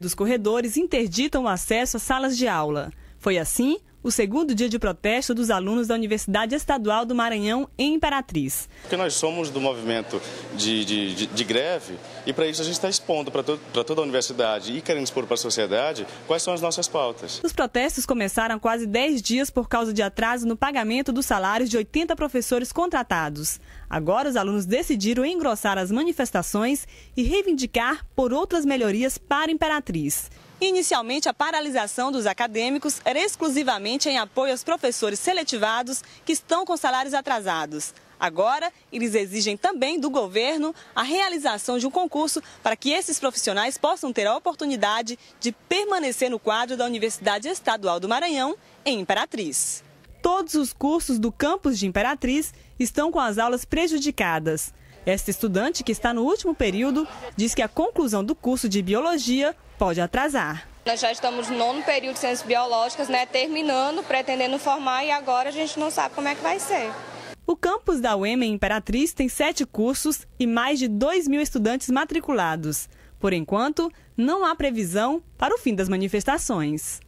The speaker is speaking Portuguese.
Dos corredores interditam o acesso às salas de aula. Foi assim o segundo dia de protesto dos alunos da Universidade Estadual do Maranhão em Imperatriz. Porque nós somos do movimento de, de, de, de greve e para isso a gente está expondo para to, toda a universidade e querendo expor para a sociedade quais são as nossas pautas. Os protestos começaram quase 10 dias por causa de atraso no pagamento dos salários de 80 professores contratados. Agora os alunos decidiram engrossar as manifestações e reivindicar por outras melhorias para Imperatriz. Inicialmente, a paralisação dos acadêmicos era exclusivamente em apoio aos professores seletivados que estão com salários atrasados. Agora, eles exigem também do governo a realização de um concurso para que esses profissionais possam ter a oportunidade de permanecer no quadro da Universidade Estadual do Maranhão, em Imperatriz. Todos os cursos do campus de Imperatriz estão com as aulas prejudicadas. Esta estudante, que está no último período, diz que a conclusão do curso de biologia pode atrasar. Nós já estamos no nono período de ciências biológicas, né, terminando, pretendendo formar e agora a gente não sabe como é que vai ser. O campus da UEM em Imperatriz tem sete cursos e mais de 2 mil estudantes matriculados. Por enquanto, não há previsão para o fim das manifestações.